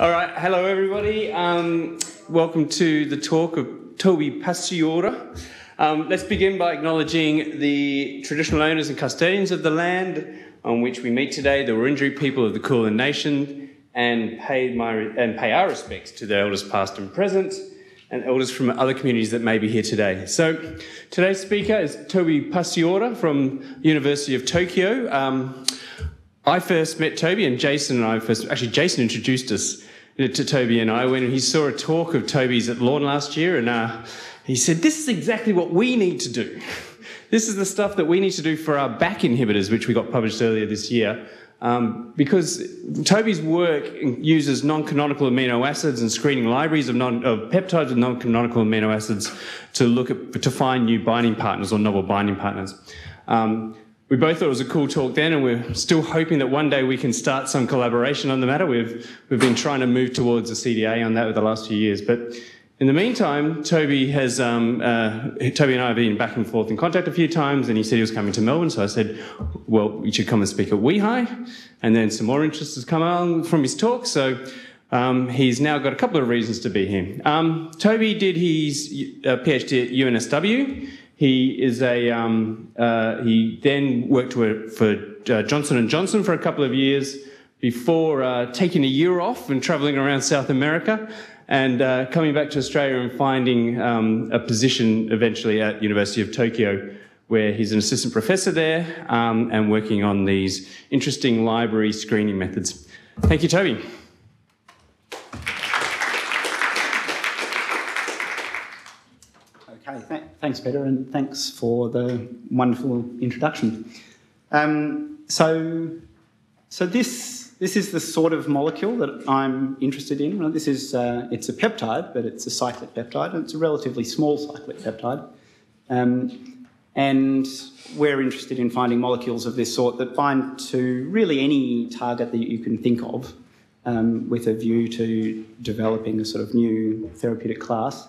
All right, hello everybody. Um, welcome to the talk of Toby Paciora. Um, let's begin by acknowledging the traditional owners and custodians of the land on which we meet today, the Wurundjeri people of the Kulin Nation, and pay, my, and pay our respects to the elders past and present, and elders from other communities that may be here today. So today's speaker is Toby Paciora from University of Tokyo. Um, I first met Toby and Jason and I first, actually Jason introduced us to Toby and I when he saw a talk of Toby's at Lawn last year, and uh, he said, "This is exactly what we need to do. This is the stuff that we need to do for our back inhibitors, which we got published earlier this year." Um, because Toby's work uses non-canonical amino acids and screening libraries of, non, of peptides with non-canonical amino acids to look at to find new binding partners or novel binding partners. Um, we both thought it was a cool talk then, and we're still hoping that one day we can start some collaboration on the matter. We've, we've been trying to move towards a CDA on that over the last few years. But in the meantime, Toby has, um, uh, Toby and I have been back and forth in contact a few times, and he said he was coming to Melbourne. So I said, well, you should come and speak at WEHI. And then some more interest has come along from his talk. So um, he's now got a couple of reasons to be here. Um, Toby did his uh, PhD at UNSW. He is a. Um, uh, he then worked for uh, Johnson and Johnson for a couple of years before uh, taking a year off and travelling around South America and uh, coming back to Australia and finding um, a position eventually at University of Tokyo, where he's an assistant professor there um, and working on these interesting library screening methods. Thank you, Toby. Okay, th thanks, Peter, and thanks for the wonderful introduction. Um, so, so this this is the sort of molecule that I'm interested in. This is uh, it's a peptide, but it's a cyclic peptide, and it's a relatively small cyclic peptide. Um, and we're interested in finding molecules of this sort that bind to really any target that you can think of, um, with a view to developing a sort of new therapeutic class.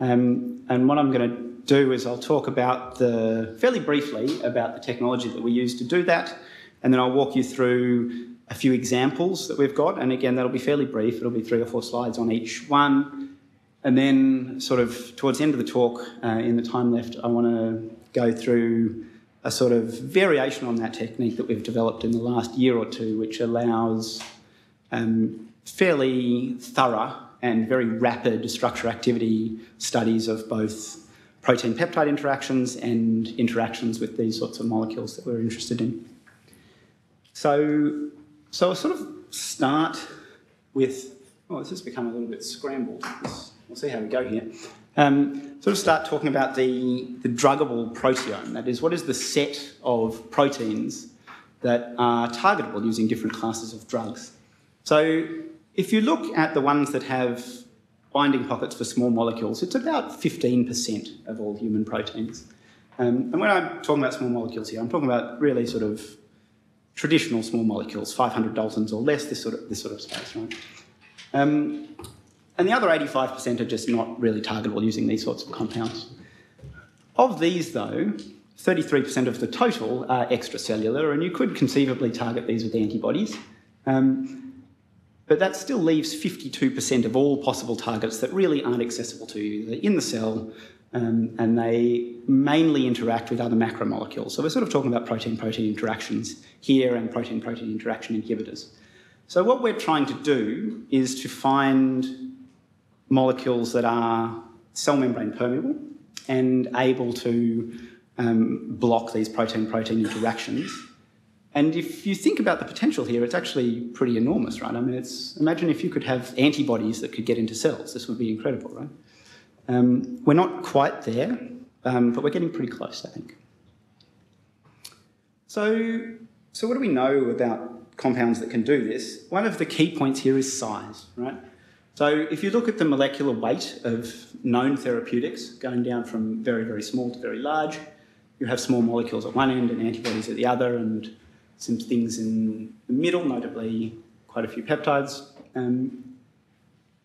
Um, and what I'm going to do is I'll talk about the, fairly briefly, about the technology that we use to do that, and then I'll walk you through a few examples that we've got. And again, that'll be fairly brief. It'll be three or four slides on each one. And then, sort of towards the end of the talk, uh, in the time left, I want to go through a sort of variation on that technique that we've developed in the last year or two, which allows um, fairly thorough and very rapid structure activity studies of both protein peptide interactions and interactions with these sorts of molecules that we're interested in. So, so I'll sort of start with, oh, this has become a little bit scrambled. We'll see how we go here. Um, sort of start talking about the, the druggable proteome. That is, what is the set of proteins that are targetable using different classes of drugs. So if you look at the ones that have binding pockets for small molecules, it's about 15% of all human proteins. Um, and when I'm talking about small molecules here, I'm talking about really sort of traditional small molecules, 500 daltons or less, this sort of, this sort of space, right? Um, and the other 85% are just not really targetable using these sorts of compounds. Of these, though, 33% of the total are extracellular, and you could conceivably target these with antibodies. Um, but that still leaves 52% of all possible targets that really aren't accessible to you. They're in the cell um, and they mainly interact with other macromolecules. So we're sort of talking about protein-protein interactions here and protein-protein interaction inhibitors. So what we're trying to do is to find molecules that are cell membrane permeable and able to um, block these protein-protein interactions and if you think about the potential here, it's actually pretty enormous, right? I mean, it's imagine if you could have antibodies that could get into cells. This would be incredible, right? Um, we're not quite there, um, but we're getting pretty close, I think. So, so what do we know about compounds that can do this? One of the key points here is size, right? So if you look at the molecular weight of known therapeutics, going down from very, very small to very large, you have small molecules at one end and antibodies at the other, and some things in the middle, notably quite a few peptides. Um,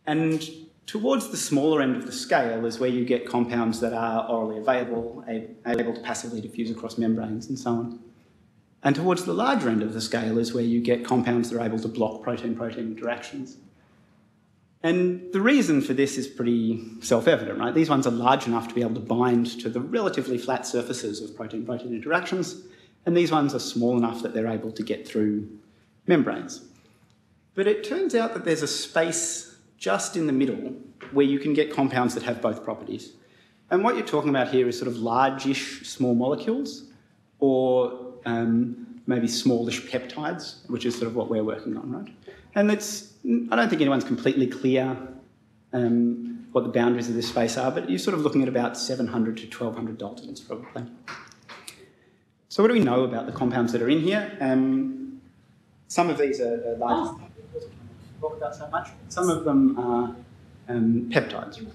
and towards the smaller end of the scale is where you get compounds that are orally available, able to passively diffuse across membranes and so on. And towards the larger end of the scale is where you get compounds that are able to block protein-protein interactions. And the reason for this is pretty self-evident, right? These ones are large enough to be able to bind to the relatively flat surfaces of protein-protein interactions, and these ones are small enough that they're able to get through membranes. But it turns out that there's a space just in the middle where you can get compounds that have both properties. And what you're talking about here is sort of largish small molecules or um, maybe smallish peptides, which is sort of what we're working on, right? And it's, I don't think anyone's completely clear um, what the boundaries of this space are, but you're sort of looking at about 700 to 1200 Daltons probably. So what do we know about the compounds that are in here? Um, some of these are, are large. Talk about so much. Some of them are um, peptides.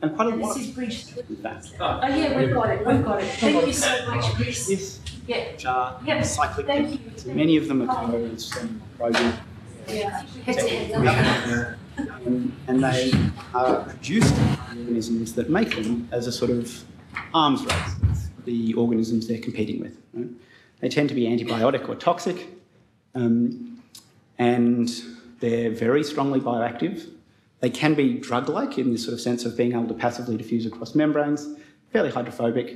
And quite a And lot. this is Bridge. in. Oh, yeah, we've got it, we've got it. Thank you so much, Chris. Yes, Yeah, which are Yep, cyclic. thank you. So many of them are codes and protein. yeah. Head. Um, and they are produced in organisms that make them as a sort of arms race of the organisms they're competing with. right? They tend to be antibiotic or toxic, um, and they're very strongly bioactive. They can be drug-like in this sort of sense of being able to passively diffuse across membranes, fairly hydrophobic.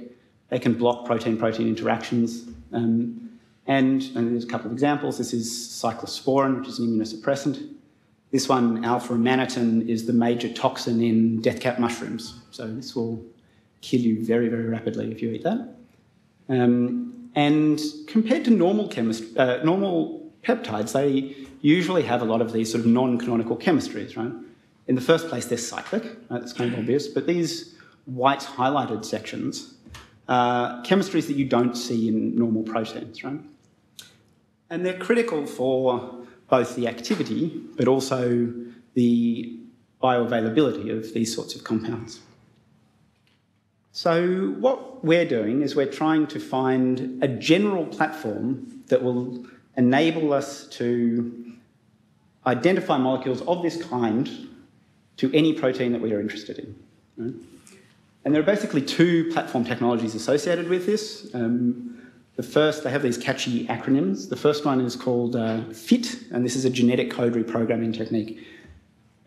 They can block protein-protein interactions. Um, and, and there's a couple of examples. This is cyclosporin, which is an immunosuppressant. This one, alpha mannitine, is the major toxin in death cap mushrooms. So this will kill you very, very rapidly if you eat that. Um, and compared to normal, chemist- uh, normal peptides, they usually have a lot of these sort of non-canonical chemistries, right? In the first place, they're cyclic. Right? That's kind of obvious. But these white highlighted sections are chemistries that you don't see in normal proteins, right? And they're critical for both the activity but also the bioavailability of these sorts of compounds. So, what we're doing is we're trying to find a general platform that will enable us to identify molecules of this kind to any protein that we are interested in. right? And there are basically two platform technologies associated with this. Um, the first, they have these catchy acronyms. The first one is called uh, FIT, and this is a genetic code reprogramming technique.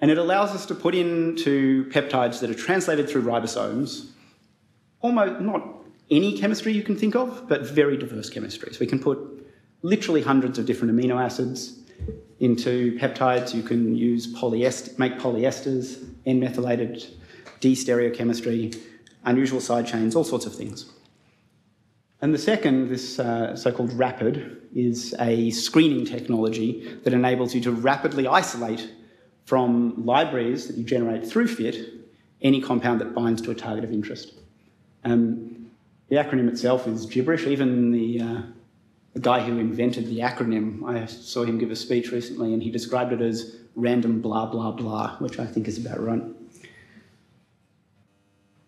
And it allows us to put into peptides that are translated through ribosomes almost not any chemistry you can think of, but very diverse chemistries. We can put literally hundreds of different amino acids into peptides. You can use polyester, make polyesters, N-methylated D-stereochemistry, unusual side chains, all sorts of things. And the second, this uh, so-called RAPID, is a screening technology that enables you to rapidly isolate from libraries that you generate through FIT any compound that binds to a target of interest. Um, the acronym itself is gibberish. Even the, uh, the guy who invented the acronym, I saw him give a speech recently and he described it as random blah, blah, blah, which I think is about right.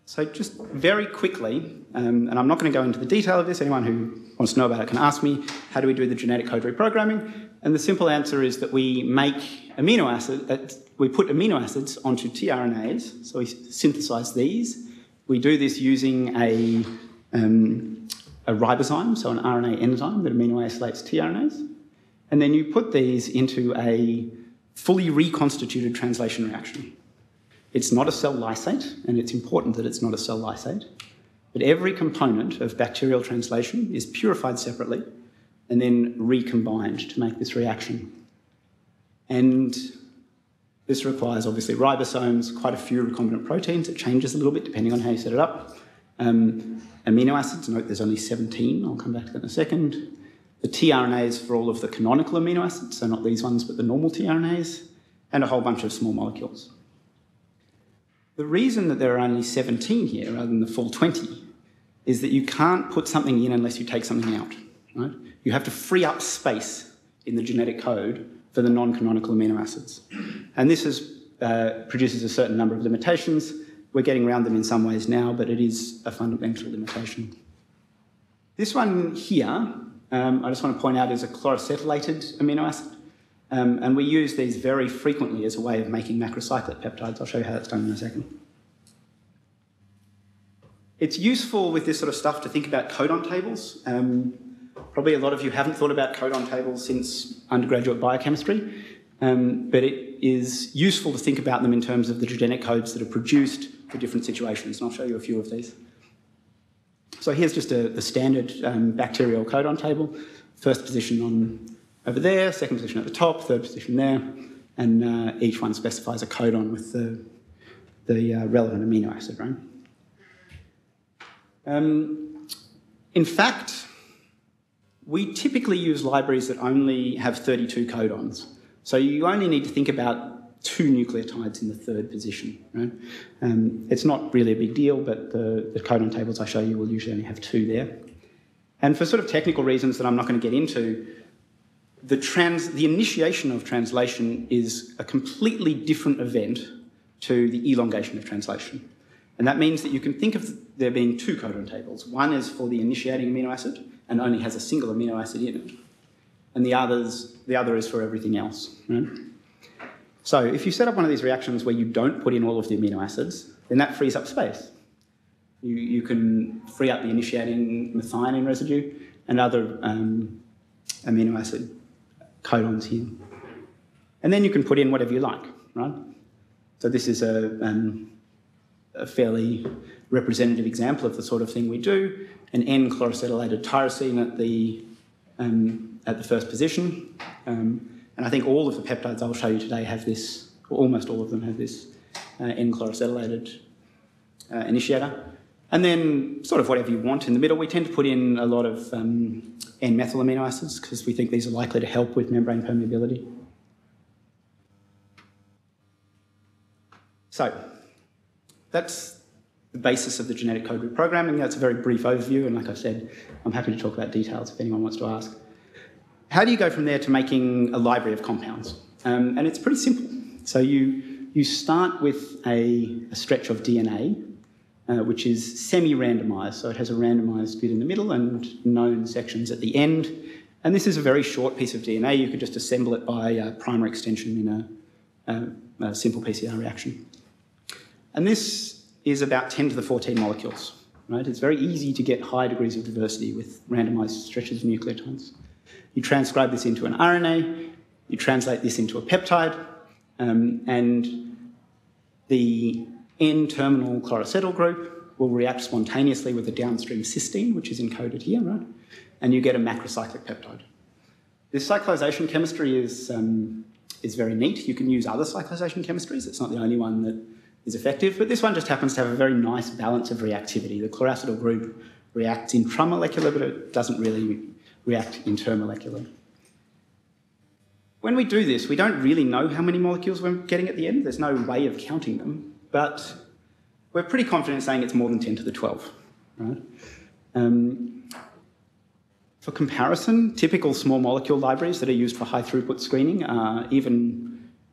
So, just very quickly, um, and I'm not going to go into the detail of this, anyone who wants to know about it can ask me how do we do the genetic code reprogramming? And the simple answer is that we make amino acid, uh, we put amino acids onto tRNAs, so we synthesize these. We do this using a, um, a ribozyme, so an RNA enzyme that amino isolates tRNAs. And then you put these into a fully reconstituted translation reaction. It's not a cell lysate, and it's important that it's not a cell lysate. But every component of bacterial translation is purified separately and then recombined to make this reaction. And this requires obviously ribosomes, quite a few recombinant proteins. It changes a little bit depending on how you set it up. Um, amino acids, note there's only 17, I'll come back to that in a second. The tRNAs for all of the canonical amino acids, so not these ones, but the normal tRNAs, and a whole bunch of small molecules. The reason that there are only 17 here rather than the full 20 is that you can't put something in unless you take something out. Right? You have to free up space in the genetic code for the non-canonical amino acids. And this is, uh, produces a certain number of limitations. We're getting around them in some ways now, but it is a fundamental limitation. This one here, um, I just want to point out, is a chlorocetylated amino acid. Um, and we use these very frequently as a way of making macrocyclic peptides. I'll show you how that's done in a second. It's useful with this sort of stuff to think about codon tables. Um, probably a lot of you haven't thought about codon tables since undergraduate biochemistry. um, but it is useful to think about them in terms of the genetic codes that are produced for different situations. And I'll show you a few of these. So here's just a, standard um, bacterial codon table. First position on over there, second position at the top, third position there, and uh, each one specifies a codon with the, the uh, relevant amino acid, right? Um, in fact, we typically use libraries that only have 32 codons. So you only need to think about two nucleotides in the third position. Right? Um, it's not really a big deal, but the, the codon tables I show you will usually only have two there. And for sort of technical reasons that I'm not going to get into, the, trans, the initiation of translation is a completely different event to the elongation of translation. And that means that you can think of there being two codon tables. One is for the initiating amino acid and only has a single amino acid in it and the, others, the other is for everything else. Right? So if you set up one of these reactions where you don't put in all of the amino acids, then that frees up space. You, you can free up the initiating methionine residue and other um, amino acid codons here. And then you can put in whatever you like, right? So this is a, um, a fairly representative example of the sort of thing we do. An N-chlorocetylated tyrosine at the um, at the first position. Um, and I think all of the peptides I'll show you today have this, or almost all of them have this uh, N-chlorocetylated uh, initiator. And then sort of whatever you want in the middle. We tend to put in a lot of um, N-methyl amino acids because we think these are likely to help with membrane permeability. So that's the basis of the genetic code reprogramming. That's a very brief overview, and like I said, I'm happy to talk about details if anyone wants to ask. How do you go from there to making a library of compounds? Um, and it's pretty simple. So you, you start with a, a stretch of DNA, uh, which is semi-randomized. So it has a randomized bit in the middle and known sections at the end. And this is a very short piece of DNA. You could just assemble it by a primer extension in a, a, a simple PCR reaction. And this is about 10 to the 14 molecules. Right? It's very easy to get high degrees of diversity with randomized stretches of nucleotides. You transcribe this into an RNA, you translate this into a peptide, um, and the N-terminal chlorocetyl group will react spontaneously with a downstream cysteine, which is encoded here, right? And you get a macrocyclic peptide. This cyclization chemistry is, um, is very neat. You can use other cyclization chemistries. It's not the only one that is effective, but this one just happens to have a very nice balance of reactivity. The chlorocetyl group reacts intramolecular, but it doesn't really react intermolecular. When we do this, we don't really know how many molecules we're getting at the end. There's no way of counting them, but we're pretty confident in saying it's more than 10 to the 12. Right? Um, for comparison, typical small molecule libraries that are used for high throughput screening are even,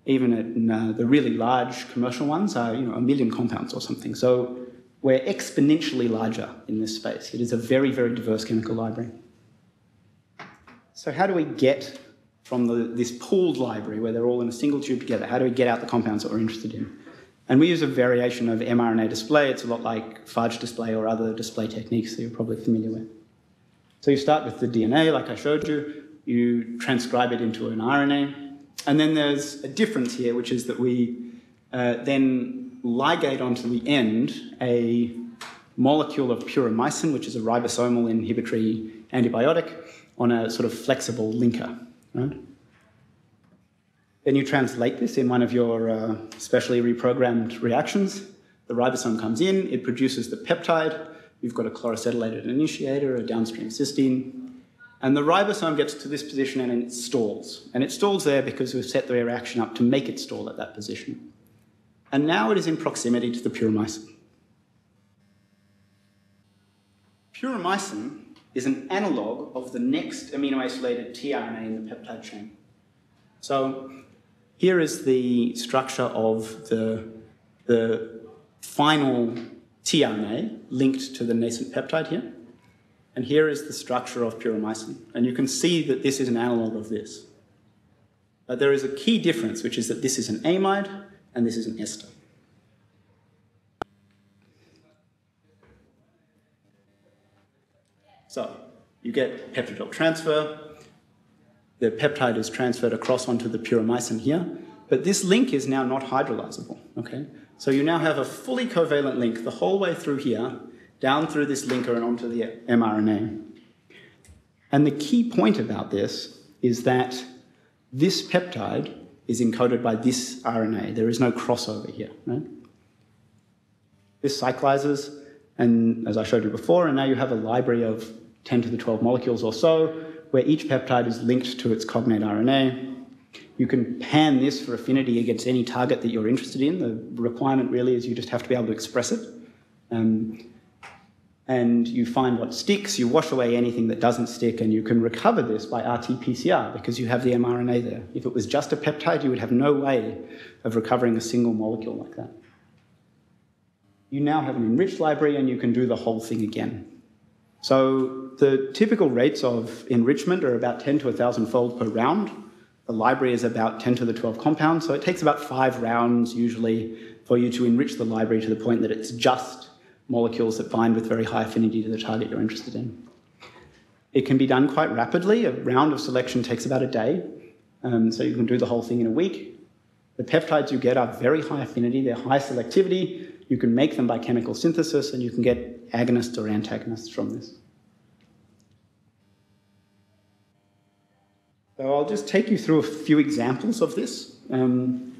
even in uh, the really large commercial ones are you know, a million compounds or something. So we're exponentially larger in this space. It is a very, very diverse chemical library. So how do we get from the, this pooled library where they're all in a single tube together, how do we get out the compounds that we're interested in? And we use a variation of mRNA display. It's a lot like phage display or other display techniques that you're probably familiar with. So you start with the DNA, like I showed you. You transcribe it into an RNA. And then there's a difference here, which is that we uh, then ligate onto the end a molecule of puromycin, which is a ribosomal inhibitory antibiotic, on a sort of flexible linker. Right? Then you translate this in one of your uh, specially reprogrammed reactions. The ribosome comes in, it produces the peptide. You've got a chlorocetylated initiator, a downstream cysteine. And the ribosome gets to this position and it stalls. And it stalls there because we've set the reaction up to make it stall at that position. And now it is in proximity to the puromycin. Puromycin is an analog of the next amino acylated tRNA in the peptide chain. So here is the structure of the, the final tRNA linked to the nascent peptide here. And here is the structure of puromycin. And you can see that this is an analog of this. But there is a key difference, which is that this is an amide and this is an ester. So you get peptidyl transfer, the peptide is transferred across onto the puromycin here, but this link is now not hydrolyzable, okay? So you now have a fully covalent link the whole way through here, down through this linker and onto the mRNA. And the key point about this is that this peptide is encoded by this RNA. There is no crossover here, right? This cyclizes, and as I showed you before, and now you have a library of 10 to the 12 molecules or so, where each peptide is linked to its cognate RNA. You can pan this for affinity against any target that you're interested in. The requirement really is you just have to be able to express it. Um, and you find what sticks, you wash away anything that doesn't stick, and you can recover this by RT PCR because you have the mRNA there. If it was just a peptide, you would have no way of recovering a single molecule like that. You now have an enriched library and you can do the whole thing again. So the typical rates of enrichment are about 10 to 1,000 fold per round. The library is about 10 to the 12 compounds, so it takes about five rounds usually for you to enrich the library to the point that it's just molecules that bind with very high affinity to the target you're interested in. It can be done quite rapidly. A round of selection takes about a day, um, so you can do the whole thing in a week. The peptides you get are very high affinity, they're high selectivity. You can make them by chemical synthesis, and you can get agonists or antagonists from this. So I'll just take you through a few examples of this. Um,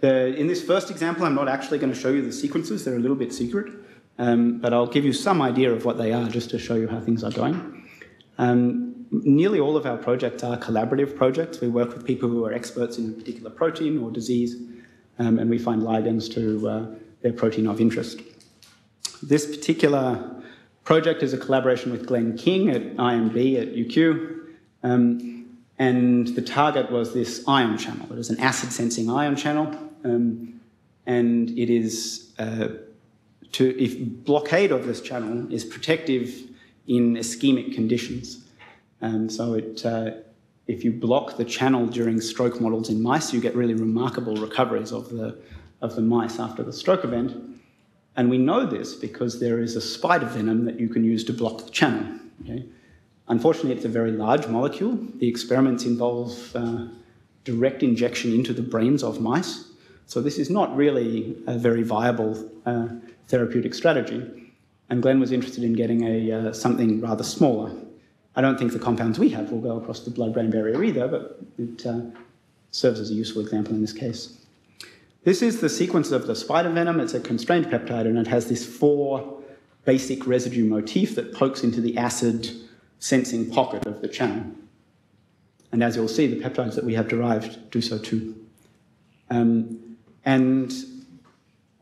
the, in this first example, I'm not actually going to show you the sequences, they're a little bit secret. Um, but I'll give you some idea of what they are just to show you how things are going. Um, nearly all of our projects are collaborative projects. We work with people who are experts in a particular protein or disease, um, and we find ligands to uh, their protein of interest. This particular project is a collaboration with Glenn King at IMB at UQ, um, and the target was this ion channel. It is an acid sensing ion channel, um, and it is uh, to, if blockade of this channel is protective in ischemic conditions. And so it, uh, if you block the channel during stroke models in mice, you get really remarkable recoveries of the, of the mice after the stroke event. And we know this because there is a spider venom that you can use to block the channel. Okay? Unfortunately, it's a very large molecule. The experiments involve uh, direct injection into the brains of mice. So this is not really a very viable uh, therapeutic strategy. And Glenn was interested in getting a, uh, something rather smaller. I don't think the compounds we have will go across the blood brain barrier either, but it uh, serves as a useful example in this case. This is the sequence of the spider venom. It's a constrained peptide and it has this four basic residue motif that pokes into the acid sensing pocket of the channel. And as you'll see, the peptides that we have derived do so too. Um, and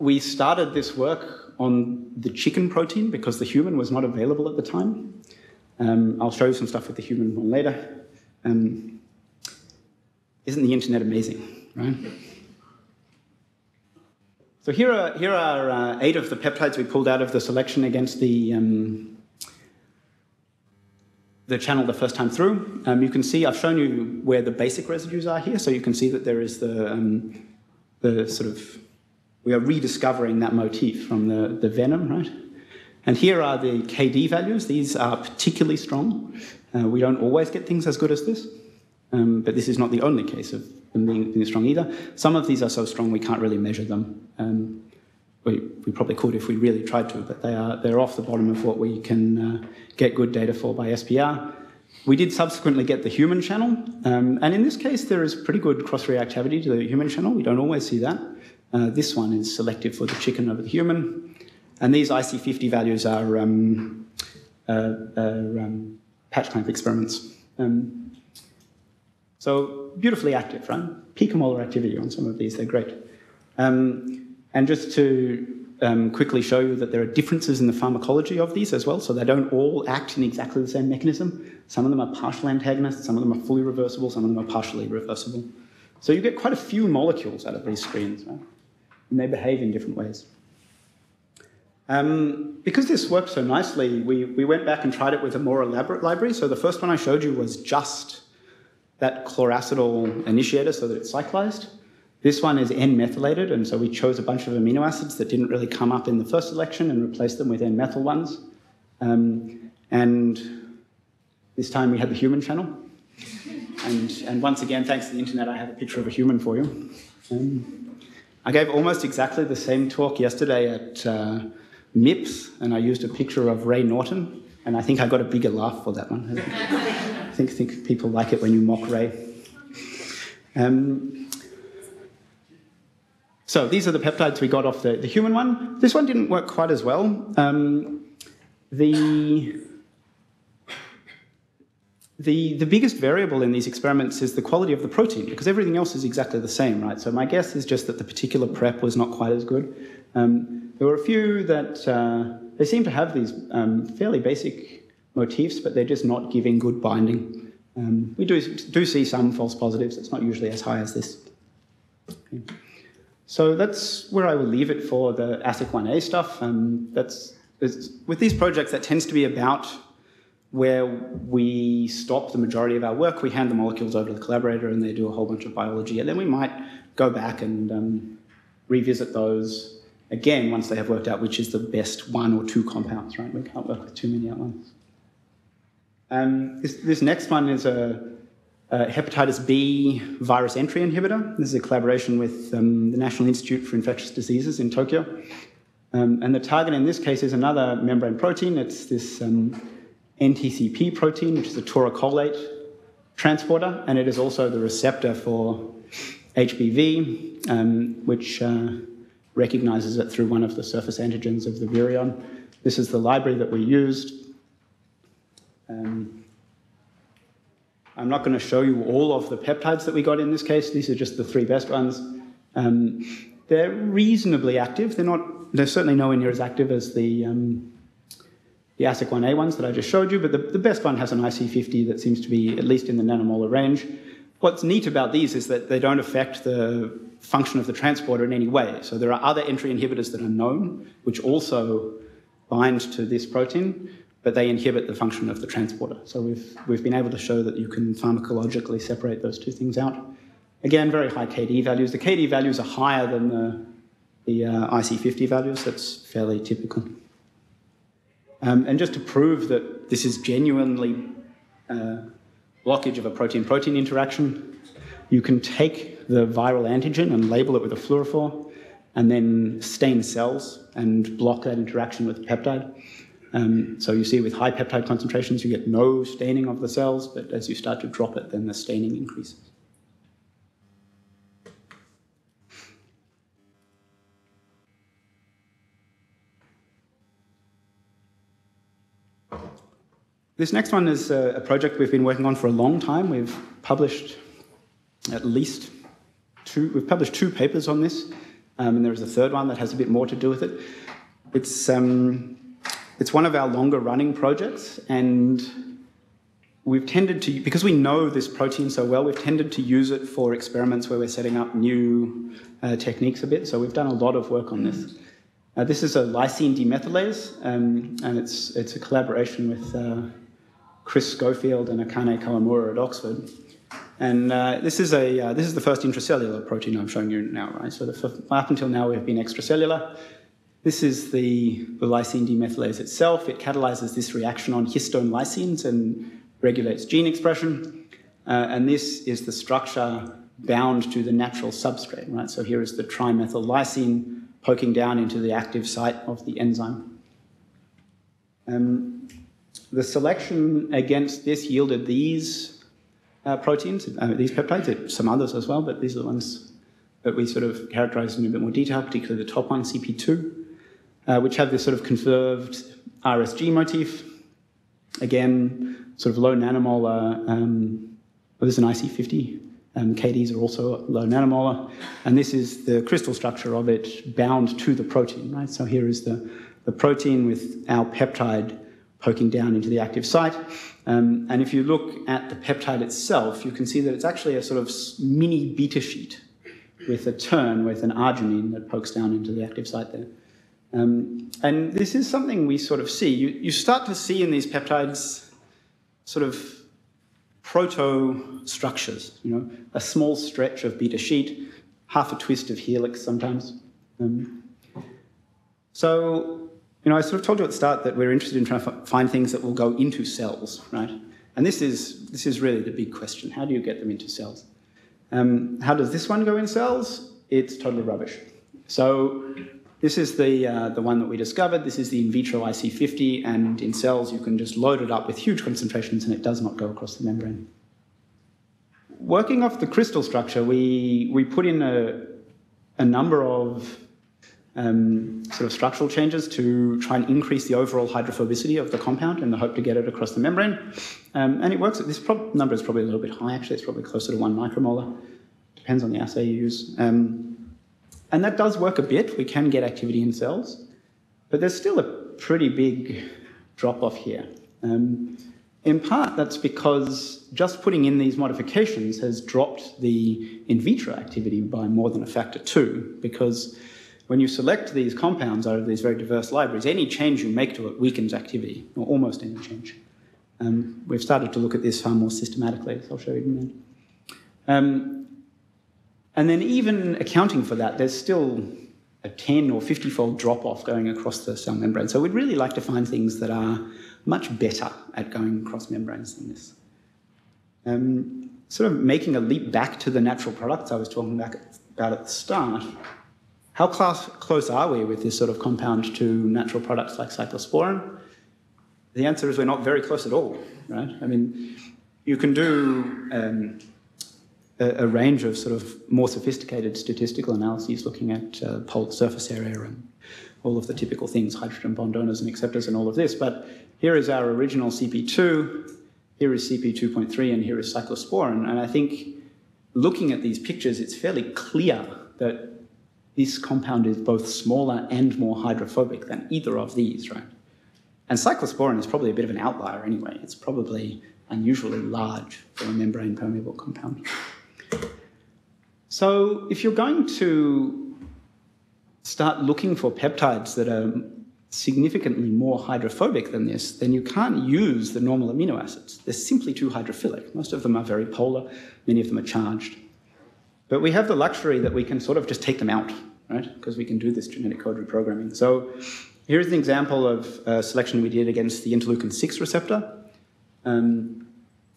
we started this work on the chicken protein because the human was not available at the time. Um, I'll show you some stuff with the human one later. Um, isn't the internet amazing, right? So here are, here are uh, eight of the peptides we pulled out of the selection against the, um, the channel the first time through. Um, you can see I've shown you where the basic residues are here, so you can see that there is the, um, the sort of we are rediscovering that motif from the, the venom, right? And here are the KD values. These are particularly strong. Uh, we don't always get things as good as this, um, but this is not the only case of them being, being, strong either. Some of these are so strong we can't really measure them. Um, we, we, probably could if we really tried to, but they are, they're off the bottom of what we can uh, get good data for by SPR. We did subsequently get the human channel, um, and in this case there is pretty good cross-reactivity to the human channel. We don't always see that. Uh, this one is selective for the chicken over the human. And these IC50 values are, um, uh, are um, patch clamp experiments. Um, so beautifully active, right? Picomolar activity on some of these, they're great. Um, and just to um, quickly show you that there are differences in the pharmacology of these as well, so they don't all act in exactly the same mechanism. Some of them are partial antagonists, some of them are fully reversible, some of them are partially reversible. So you get quite a few molecules out of these screens, right? And they behave in different ways. Um, because this worked so nicely, we, we went back and tried it with a more elaborate library. So the first one I showed you was just that chloracetyl initiator so that it's cyclized. This one is N-methylated, and so we chose a bunch of amino acids that didn't really come up in the first selection and replaced them with N-methyl ones. Um, and this time we had the human channel. And, and once again, thanks to the internet, I have a picture of a human for you. Um, I gave almost exactly the same talk yesterday at uh, MIPS, and I used a picture of Ray Norton, and I think I got a bigger laugh for that one. I think, think people like it when you mock Ray. Um, so these are the peptides we got off the, the human one. This one didn't work quite as well. Um, the the, the biggest variable in these experiments is the quality of the protein, because everything else is exactly the same, right? So my guess is just that the particular prep was not quite as good. Um, there were a few that uh, they seem to have these um, fairly basic motifs, but they're just not giving good binding. Um, we do, do see some false positives. It's not usually as high as this. Okay. So that's where I will leave it for the ASIC1A stuff. Um, that's with these projects, that tends to be about where we stop the majority of our work, we hand the molecules over to the collaborator and they do a whole bunch of biology. And then we might go back and um, revisit those again once they have worked out which is the best one or two compounds, right? We can't work with too many at once. Um, this, this, next one is a, a, hepatitis B virus entry inhibitor. This is a collaboration with um, the National Institute for Infectious Diseases in Tokyo. Um, and the target in this case is another membrane protein. It's this um, NTCP protein, which is a taurocholate transporter, and it is also the receptor for HBV, um, which uh, recognizes it through one of the surface antigens of the virion. This is the library that we used. Um, I'm not going to show you all of the peptides that we got in this case. These are just the three best ones. Um, they're reasonably active. They're not. They're certainly nowhere near as active as the um, the ASIC1A ones that I just showed you, but the, the best one has an IC50 that seems to be at least in the nanomolar range. What's neat about these is that they don't affect the function of the transporter in any way. So there are other entry inhibitors that are known, which also bind to this protein, but they inhibit the function of the transporter. So we've, we've been able to show that you can pharmacologically separate those two things out. Again, very high KD values. The KD values are higher than the, the uh, IC50 values. That's fairly typical. Um, and just to prove that this is genuinely uh, blockage of a protein-protein interaction, you can take the viral antigen and label it with a fluorophore and then stain cells and block that interaction with peptide. Um, so you see with high peptide concentrations, you get no staining of the cells, but as you start to drop it, then the staining increases. This next one is a project we've been working on for a long time. We've published at least two, we've published two papers on this, um, and there's a third one that has a bit more to do with it. It's, um, it's one of our longer running projects, and we've tended to, because we know this protein so well, we've tended to use it for experiments where we're setting up new uh, techniques a bit. So we've done a lot of work on this. Uh, this is a lysine demethylase, um, and it's, it's a collaboration with uh, Chris Schofield and Akane Kawamura at Oxford. And uh, this, is a, uh, this is the first intracellular protein I'm showing you now, right? So the, up until now we've been extracellular. This is the, the lysine demethylase itself. It catalyzes this reaction on histone lysines and regulates gene expression. Uh, and this is the structure bound to the natural substrate, right? So here is the trimethyl lysine poking down into the active site of the enzyme. Um, the selection against this yielded these uh, proteins, uh, these peptides, some others as well, but these are the ones that we sort of characterized in a bit more detail, particularly the top one, CP2, uh, which have this sort of conserved RSG motif. Again, sort of low nanomolar, um, well, there's an IC50. Um, KDs are also low nanomolar. And this is the crystal structure of it bound to the protein, right? So here is the, the protein with our peptide poking down into the active site. Um, and if you look at the peptide itself, you can see that it's actually a sort of mini beta sheet with a turn with an arginine that pokes down into the active site there. Um, and this is something we sort of see. You, you start to see in these peptides sort of proto structures, you know, a small stretch of beta sheet, half a twist of helix sometimes. Um, so you know, I sort of told you at the start that we're interested in trying to find things that will go into cells, right? And this is, this is really the big question. How do you get them into cells? Um, how does this one go in cells? It's totally rubbish. So this is the, uh, the one that we discovered. This is the in vitro IC50, and in cells you can just load it up with huge concentrations and it does not go across the membrane. Working off the crystal structure, we, we put in a, a number of um, sort of structural changes to try and increase the overall hydrophobicity of the compound in the hope to get it across the membrane. Um, and it works. This number is probably a little bit high, actually. It's probably closer to one micromolar. Depends on the assay you use. Um, and that does work a bit. We can get activity in cells. But there's still a pretty big drop off here. Um, in part, that's because just putting in these modifications has dropped the in vitro activity by more than a factor two, because when you select these compounds out of these very diverse libraries, any change you make to it weakens activity, or almost any change. Um, we've started to look at this far more systematically, so I'll show you in a minute. Um, and then, even accounting for that, there's still a 10 or 50 fold drop off going across the cell membrane. So, we'd really like to find things that are much better at going across membranes than this. Um, sort of making a leap back to the natural products I was talking about at the start. How class, close are we with this sort of compound to natural products like cyclosporin? The answer is we're not very close at all, right? I mean, you can do um, a, a, range of sort of more sophisticated statistical analyses looking at uh, surface area and all of the typical things, hydrogen bond donors and acceptors and all of this. But here is our original CP2, here is CP2.3, and here is cyclosporin. And I think looking at these pictures, it's fairly clear that this compound is both smaller and more hydrophobic than either of these, right? And cyclosporin is probably a bit of an outlier anyway. It's probably unusually large for a membrane permeable compound. So if you're going to start looking for peptides that are significantly more hydrophobic than this, then you can't use the normal amino acids. They're simply too hydrophilic. Most of them are very polar, many of them are charged. But we have the luxury that we can sort of just take them out, right? Because we can do this genetic code reprogramming. So here's an example of a selection we did against the interleukin 6 receptor. Um,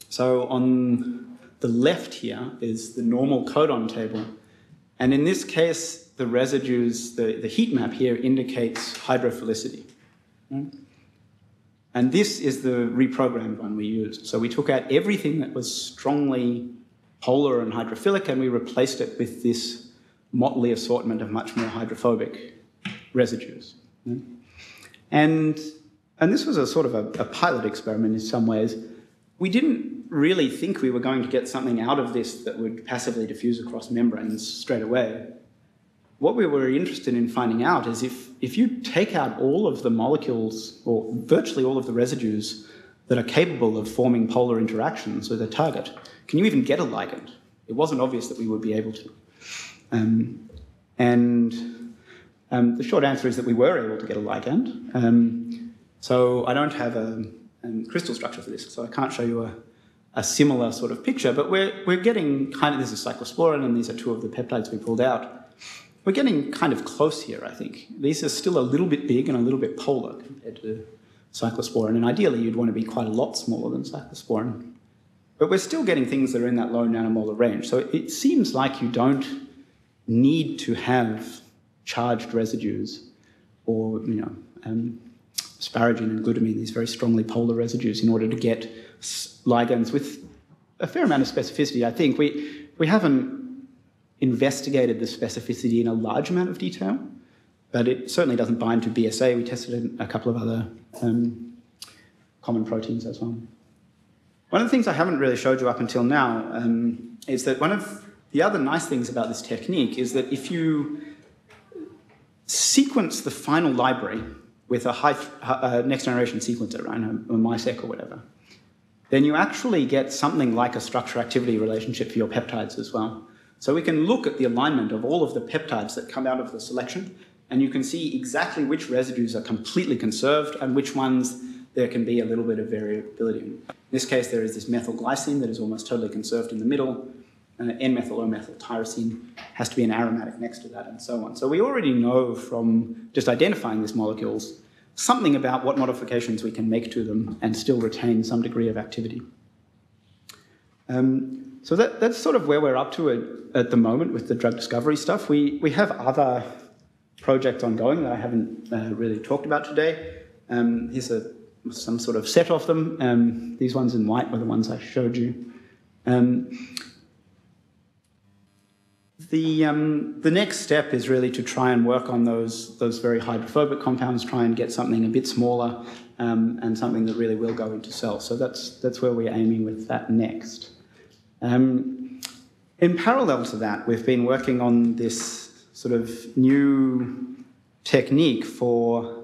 so on the left here is the normal codon table. And in this case, the residues, the, the heat map here indicates hydrophilicity. And this is the reprogrammed one we used. So we took out everything that was strongly polar and hydrophilic and we replaced it with this motley assortment of much more hydrophobic residues. And, and this was a sort of a, a pilot experiment in some ways. We didn't really think we were going to get something out of this that would passively diffuse across membranes straight away. What we were interested in finding out is if, if you take out all of the molecules, or virtually all of the residues, that are capable of forming polar interactions with a target, can you even get a ligand? It wasn't obvious that we would be able to. Um, and um, the short answer is that we were able to get a ligand. Um, so I don't have a, a, crystal structure for this, so I can't show you a, a similar sort of picture, but we're, we're getting kind of, this is cyclosporin, and these are two of the peptides we pulled out. We're getting kind of close here, I think. These are still a little bit big and a little bit polar compared to cyclosporin, and ideally you'd want to be quite a lot smaller than cyclosporin. But we're still getting things that are in that low nanomolar range. So it seems like you don't need to have charged residues or, you know, um, asparagine and glutamine, these very strongly polar residues, in order to get ligands with a fair amount of specificity. I think we, we haven't investigated the specificity in a large amount of detail, but it certainly doesn't bind to BSA. We tested a couple of other um, common proteins as well. One of the things I haven't really showed you up until now um, is that one of the other nice things about this technique is that if you sequence the final library with a high, uh, next generation sequencer, right, a MiSeq or whatever, then you actually get something like a structure activity relationship for your peptides as well. So we can look at the alignment of all of the peptides that come out of the selection, and you can see exactly which residues are completely conserved and which ones there can be a little bit of variability. In this case, there is this methylglycine that is almost totally conserved in the middle. Uh, N-methyl or methyl tyrosine has to be an aromatic next to that, and so on. So we already know from just identifying these molecules something about what modifications we can make to them and still retain some degree of activity. Um, so that, that's sort of where we're up to at, at, the moment with the drug discovery stuff. We, we have other projects ongoing that I haven't uh, really talked about today. Um, here's a, some sort of set of them. Um, these ones in white were the ones I showed you. Um, the, um, the next step is really to try and work on those, those very hydrophobic compounds, try and get something a bit smaller um, and something that really will go into cells. So that's, that's where we're aiming with that next. Um, in parallel to that, we've been working on this sort of new technique for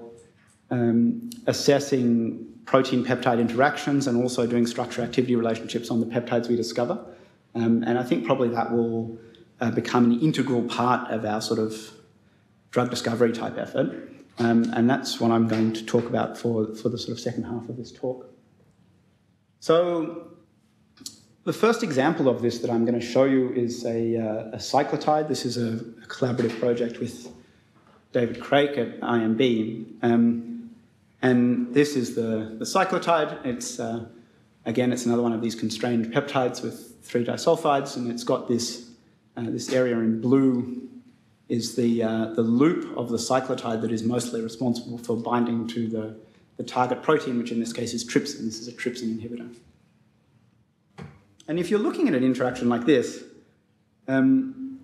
um, assessing protein peptide interactions and also doing structure activity relationships on the peptides we discover. Um, and I think probably that will uh, become an integral part of our sort of drug discovery type effort. Um, and that's what I'm going to talk about for, for the sort of second half of this talk. So, the first example of this that I'm going to show you is a, uh, a cyclotide. This is a, a, collaborative project with David Craik at IMB. Um, and this is the, the cyclotide. It's, uh, again, it's another one of these constrained peptides with three disulfides, and it's got this uh, this area in blue is the, uh, the loop of the cyclotide that is mostly responsible for binding to the, the target protein, which in this case is trypsin. This is a trypsin inhibitor. And if you're looking at an interaction like this, um,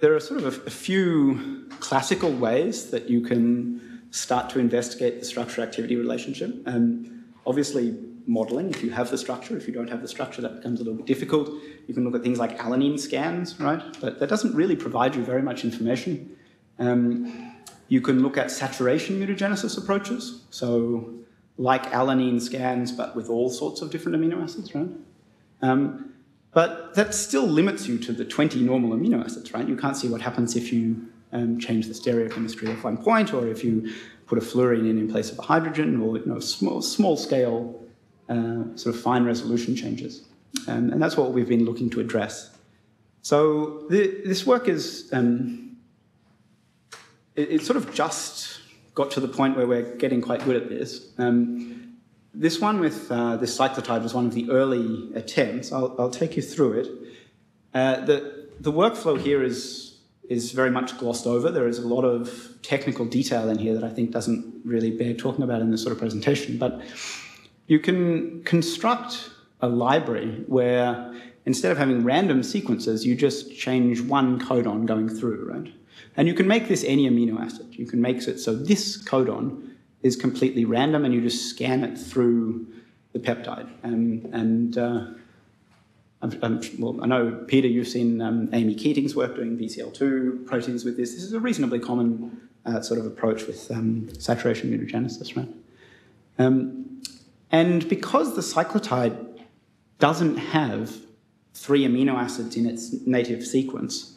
there are sort of a, a, few classical ways that you can start to investigate the structure activity relationship. Um, obviously, modeling. If you have the structure, if you don't have the structure, that becomes a little bit difficult. You can look at things like alanine scans, right? But that doesn't really provide you very much information. Um, you can look at saturation mutagenesis approaches. So, like alanine scans, but with all sorts of different amino acids, right? Um, but that still limits you to the 20 normal amino acids, right? You can't see what happens if you um, change the stereochemistry of one point, or if you put a fluorine in in place of a hydrogen, or you know, small, small scale uh, sort of fine resolution changes. Um, and that's what we've been looking to address. So the, this work is, um, it, it, sort of just got to the point where we're getting quite good at this. Um, this one with uh, this cyclotide was one of the early attempts. I'll, I'll take you through it. Uh, the, the workflow here is, is very much glossed over. There is a lot of technical detail in here that I think doesn't really bear talking about in this sort of presentation. But you can construct a library where instead of having random sequences, you just change one codon going through, right? And you can make this any amino acid. You can make it so this codon is completely random and you just scan it through the peptide. And, and uh, I'm, I'm, well, I know, Peter, you've seen um, Amy Keating's work doing BCL2 proteins with this. This is a reasonably common uh, sort of approach with um, saturation mutagenesis, right? Um, and because the cyclotide doesn't have three amino acids in its native sequence,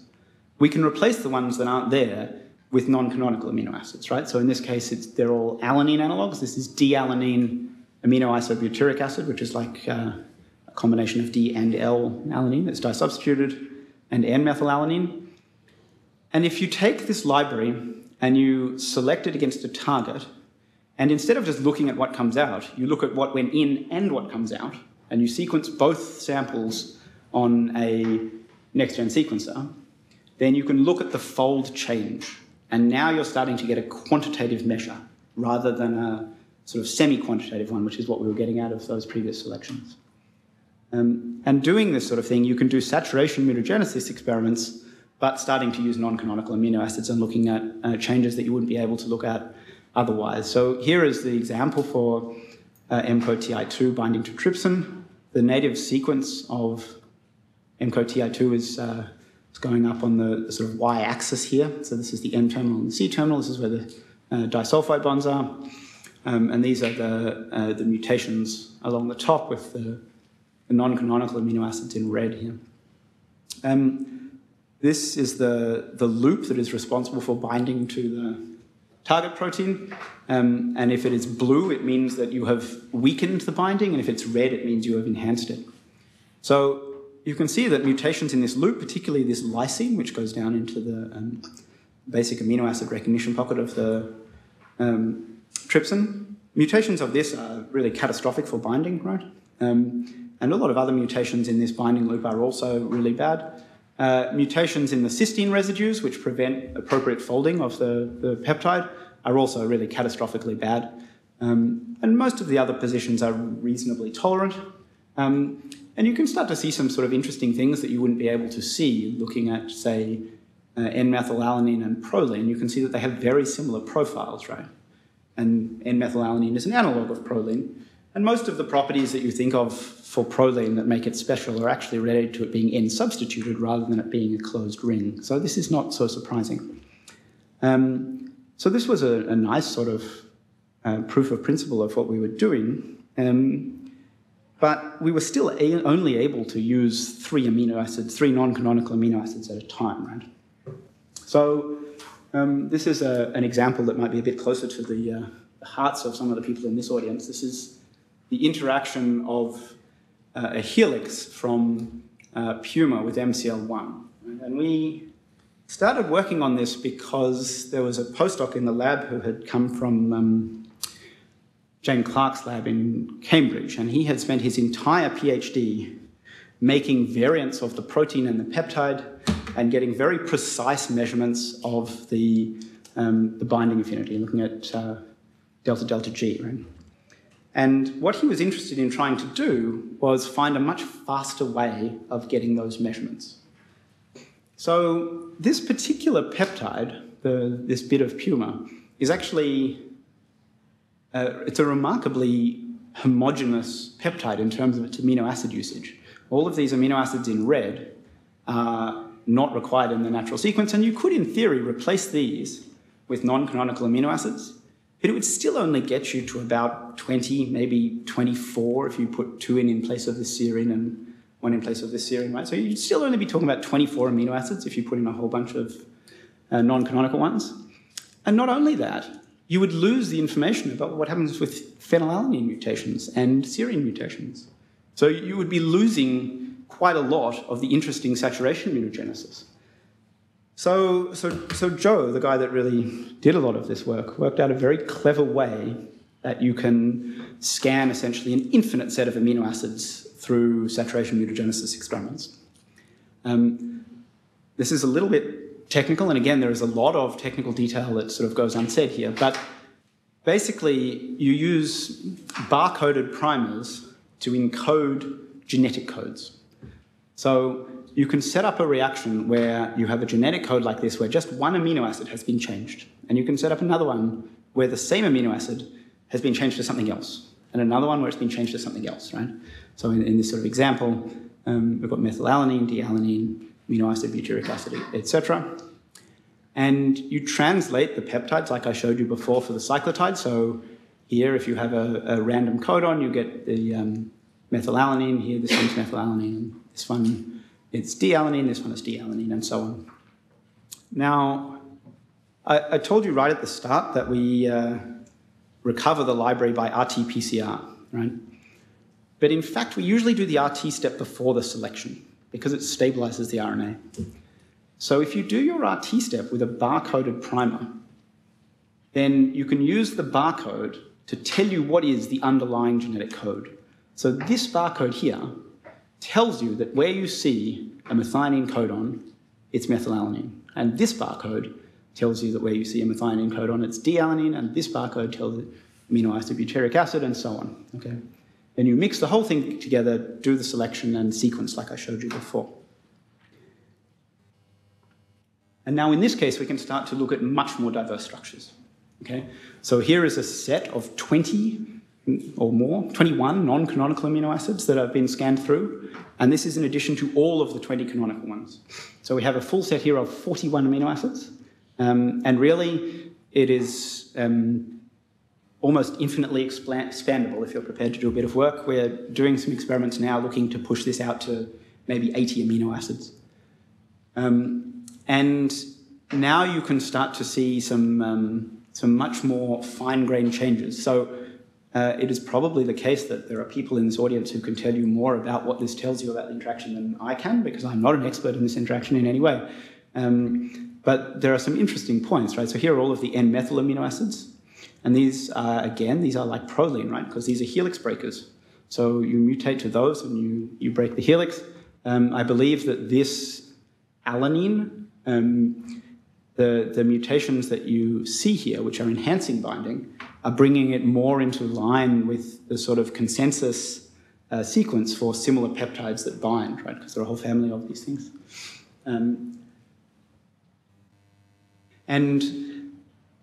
we can replace the ones that aren't there with non-canonical amino acids, right? So in this case, they're all alanine analogs. This is D-alanine amino isobutyric acid, which is like uh, a combination of D and L alanine that's disubstituted, and N-methylalanine. And if you take this library and you select it against a target, and instead of just looking at what comes out, you look at what went in and what comes out, and you sequence both samples on a next gen sequencer, then you can look at the fold change. And now you're starting to get a quantitative measure rather than a sort of semi quantitative one, which is what we were getting out of those previous selections. Um, and doing this sort of thing, you can do saturation mutagenesis experiments, but starting to use non canonical amino acids and looking at uh, changes that you wouldn't be able to look at otherwise. So here is the example for uh, MCOTI2 binding to trypsin. The native sequence of MCOTI2 is, uh, going up on the, sort of y-axis here. So this is the N terminal and the C terminal. This is where the uh, disulfide bonds are. Um, and these are the, uh, the mutations along the top with the, the non-canonical amino acids in red here. Um, this is the, the loop that is responsible for binding to the target protein. Um, and if it is blue, it means that you have weakened the binding, and if it's red, it means you have enhanced it. So you can see that mutations in this loop, particularly this lysine, which goes down into the um, basic amino acid recognition pocket of the um, trypsin, mutations of this are really catastrophic for binding, right? Um, and a lot of other mutations in this binding loop are also really bad. Uh, mutations in the cysteine residues, which prevent appropriate folding of the, the peptide, are also really catastrophically bad. Um, and most of the other positions are reasonably tolerant. Um, and you can start to see some sort of interesting things that you wouldn't be able to see looking at, say, uh, N-methylalanine and proline. You can see that they have very similar profiles, right? And N-methylalanine is an analog of proline. And most of the properties that you think of for proline that make it special are actually related to it being N substituted rather than it being a closed ring. So this is not so surprising. Um, so this was a, a nice sort of uh, proof of principle of what we were doing. Um, but we were still only able to use three amino acids, three non-canonical amino acids at a time, right? So um, this is a, an example that might be a bit closer to the, uh, the hearts of some of the people in this audience. This is the interaction of uh, a helix from uh, Puma with MCL1. And we started working on this because there was a postdoc in the lab who had come from um, Jane Clark's lab in Cambridge, and he had spent his entire PhD making variants of the protein and the peptide and getting very precise measurements of the, um, the binding affinity, looking at uh, delta delta G. Right? And what he was interested in trying to do was find a much faster way of getting those measurements. So this particular peptide, the, this bit of puma, is actually uh, it's a remarkably homogeneous peptide in terms of its amino acid usage. All of these amino acids in red are not required in the natural sequence, and you could, in theory, replace these with non-canonical amino acids it would still only get you to about 20, maybe 24 if you put two in in place of the serine and one in place of the serine, right? So you'd still only be talking about 24 amino acids if you put in a whole bunch of uh, non-canonical ones. And not only that, you would lose the information about what happens with phenylalanine mutations and serine mutations. So you would be losing quite a lot of the interesting saturation mutagenesis. So, so, so Joe, the guy that really did a lot of this work, worked out a very clever way that you can scan essentially an infinite set of amino acids through saturation mutagenesis experiments. Um, this is a little bit technical, and again, there is a lot of technical detail that sort of goes unsaid here, but basically, you use barcoded primers to encode genetic codes. So you can set up a reaction where you have a genetic code like this where just one amino acid has been changed. And you can set up another one where the same amino acid has been changed to something else. And another one where it's been changed to something else, right? So in, in this sort of example, um, we've got methylalanine, dealanine, amino acid, butyric acid, etc. And you translate the peptides like I showed you before for the cyclotide. So here, if you have a, a random codon, you get the um, methylalanine. Here, this one's methylalanine. This one it's D-alanine, this one is D-alanine, and so on. Now, I, I, told you right at the start that we uh, recover the library by RT-PCR, right? But in fact, we usually do the RT step before the selection because it stabilizes the RNA. So if you do your RT step with a barcoded primer, then you can use the barcode to tell you what is the underlying genetic code. So this barcode here tells you that where you see a methionine codon, it's methylalanine. And this barcode tells you that where you see a methionine codon, it's D-alanine, and this barcode tells it amino acid butyric acid, and so on. Okay? Then you mix the whole thing together, do the selection and sequence like I showed you before. And now in this case, we can start to look at much more diverse structures. Okay? So here is a set of 20 or more, 21 non-canonical amino acids that have been scanned through, and this is in addition to all of the 20 canonical ones. So we have a full set here of 41 amino acids, um, and really it is um, almost infinitely expandable if you're prepared to do a bit of work. We're doing some experiments now looking to push this out to maybe 80 amino acids. Um, and now you can start to see some, um, some much more fine-grained changes. So uh, it is probably the case that there are people in this audience who can tell you more about what this tells you about the interaction than I can, because I'm not an expert in this interaction in any way. Um, but there are some interesting points, right? So here are all of the N-methyl amino acids. And these are, again, these are like proline, right? Because these are helix breakers. So you mutate to those and you, you break the helix. Um, I believe that this alanine, um, the, the mutations that you see here, which are enhancing binding, are bringing it more into line with the sort of consensus uh, sequence for similar peptides that bind, right? Because there are a whole family of these things. Um, and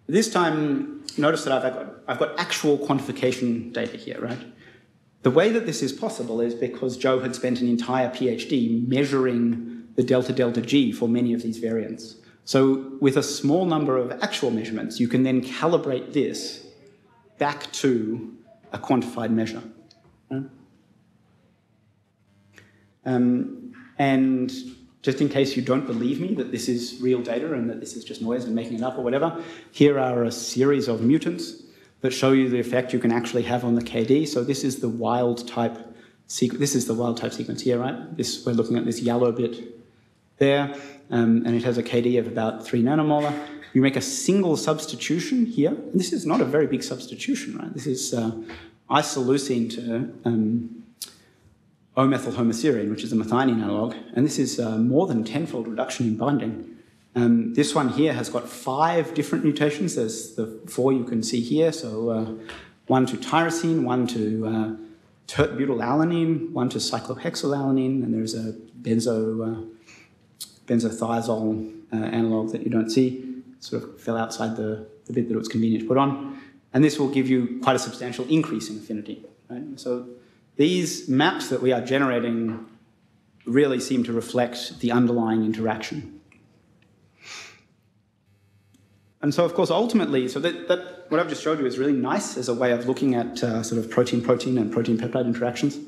this time, notice that I've got, I've got actual quantification data here, right? The way that this is possible is because Joe had spent an entire PhD measuring the delta delta G for many of these variants. So with a small number of actual measurements, you can then calibrate this back to a quantified measure. Um, and just in case you don't believe me that this is real data and that this is just noise and making it up or whatever, here are a series of mutants that show you the effect you can actually have on the KD. So this is the wild type sequence. This is the wild type sequence here, right? This we're looking at this yellow bit there, um, and it has a KD of about three nanomolar. You make a single substitution here, and this is not a very big substitution, right? This is uh, isoleucine to um, O-methylhomoserine, which is a methionine analog, and this is uh, more than tenfold reduction in binding. Um, this one here has got five different mutations. There's the four you can see here. So uh, one to tyrosine, one to uh, tert-butylalanine, one to cyclohexylalanine, and there's a benzo, uh, benzothiazole uh, analog that you don't see. Sort of fell outside the, the bit that it was convenient to put on. And this will give you quite a substantial increase in affinity. Right? So these maps that we are generating really seem to reflect the underlying interaction. And so, of course, ultimately, so that, that what I've just showed you is really nice as a way of looking at uh, sort of protein-protein and protein-peptide interactions.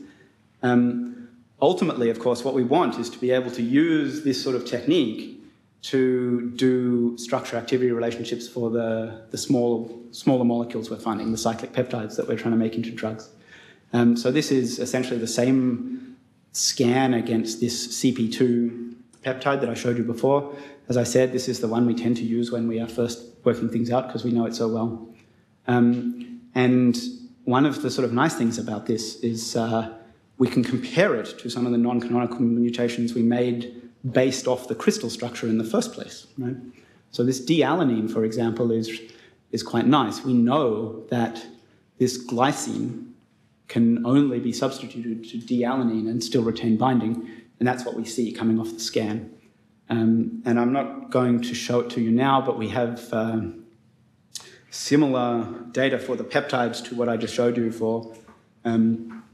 Um, ultimately, of course, what we want is to be able to use this sort of technique to do structure-activity relationships for the, the small, smaller molecules we're finding, the cyclic peptides that we're trying to make into drugs. Um, so this is essentially the same scan against this CP2 peptide that I showed you before. As I said, this is the one we tend to use when we are first working things out because we know it so well. Um, and one of the sort of nice things about this is uh, we can compare it to some of the non-canonical mutations we made based off the crystal structure in the first place. Right? So this D-alanine, for example, is, is quite nice. We know that this glycine can only be substituted to D-alanine and still retain binding, and that's what we see coming off the scan. Um, and I'm not going to show it to you now, but we have um, similar data for the peptides to what I just showed you for um,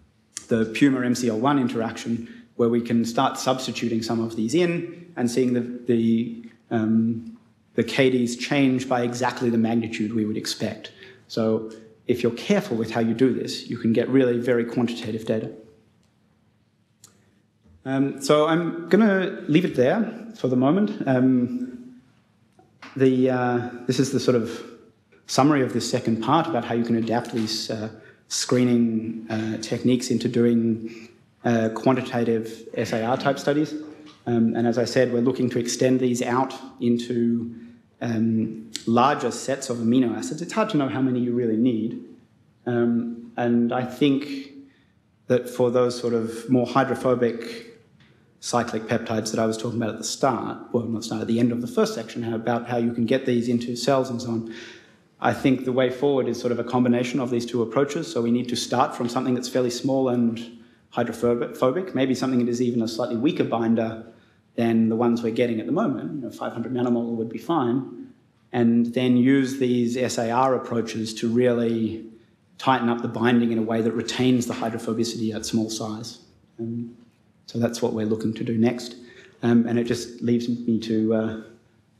the Puma MCL1 interaction, where we can start substituting some of these in and seeing the, the, um, the KDs change by exactly the magnitude we would expect. So if you're careful with how you do this, you can get really very quantitative data. Um, so I'm going to leave it there for the moment. Um, the, uh, this is the sort of summary of this second part about how you can adapt these uh, screening uh, techniques into doing uh, quantitative SAR type studies. Um, and as I said, we're looking to extend these out into um, larger sets of amino acids. It's hard to know how many you really need. Um, and I think that for those sort of more hydrophobic cyclic peptides that I was talking about at the start, well, not start, at the end of the first section, about how you can get these into cells and so on. I think the way forward is sort of a combination of these two approaches. So we need to start from something that's fairly small and hydrophobic, maybe something that is even a slightly weaker binder than the ones we're getting at the moment. You know, 500 nanomolar would be fine. And then use these SAR approaches to really tighten up the binding in a way that retains the hydrophobicity at small size. Um, so that's what we're looking to do next. Um, and it just leaves me to uh,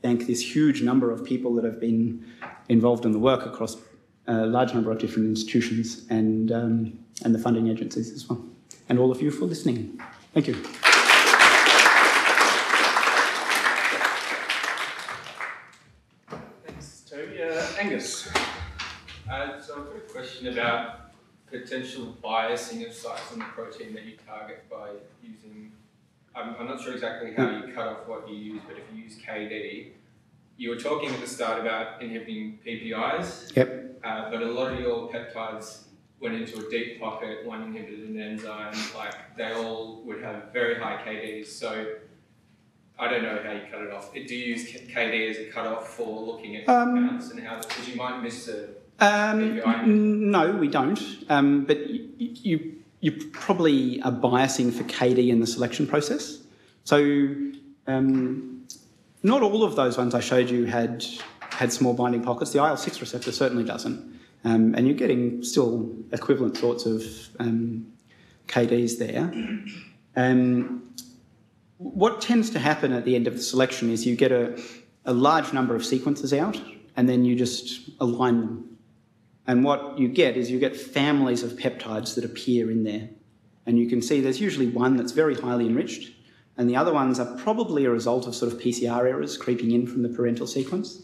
thank this huge number of people that have been involved in the work across a large number of different institutions and, um, and the funding agencies as well. And all of you for listening. Thank you. Thanks, Toby. Uh, Angus. Uh, so I've got a question about potential biasing of sites on the protein that you target by using, I'm, I'm not sure exactly how you cut off what you use, but if you use KD, you were talking at the start about inhibiting PPIs. Yep. Uh, but a lot of your peptides went into a deep pocket, one inhibited an enzyme, like they all would have very high KDs. So I don't know how you cut it off. Do you use KD as a cutoff for looking at Um, compounds and how, because you might miss a Um, no, we don't. Um, but y- y- you you probably are biasing for KD in the selection process. So um, not all of those ones I showed you had had small binding pockets. The IL six receptor certainly doesn't, um, and you're getting still equivalent sorts of um, KDs there. Um, what tends to happen at the end of the selection is you get a, a large number of sequences out, and then you just align them and what you get is you get families of peptides that appear in there. And you can see there's usually one that's very highly enriched, and the other ones are probably a result of sort of PCR errors creeping in from the parental sequence.